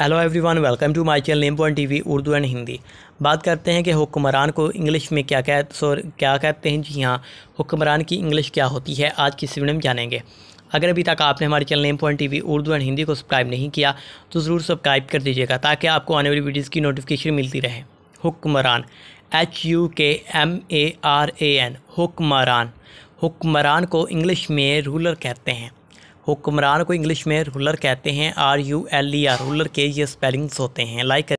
Hello everyone welcome to my channel name point TV Urdu and Hindi बात करते हैं कि हुक्मरान को इंग्लिश में क्या कह सॉरी क्या कहते हैं? जी हाँ हुक्मरान की इंग्लिश क्या होती है? आज की वीडियो में जानेंगे। अगर अभी तक आपने हमारे channel name point TV Urdu and Hindi को सब्सक्राइब नहीं किया तो ज़रूर सब्सक्राइब कर दीजिएगा, ताकि आपको आने वाली वीडियोज़ की नोटिफिकेशन मिलती रहे। हुक्मरान H U K M A R A N हुक्मरान। हुक्मरान को इंग्लिश में रूलर कहते हैं। हुक्मरान को इंग्लिश में रूलर कहते हैं R U L E R ruler के ये स्पेलिंग्स होते हैं। लाइक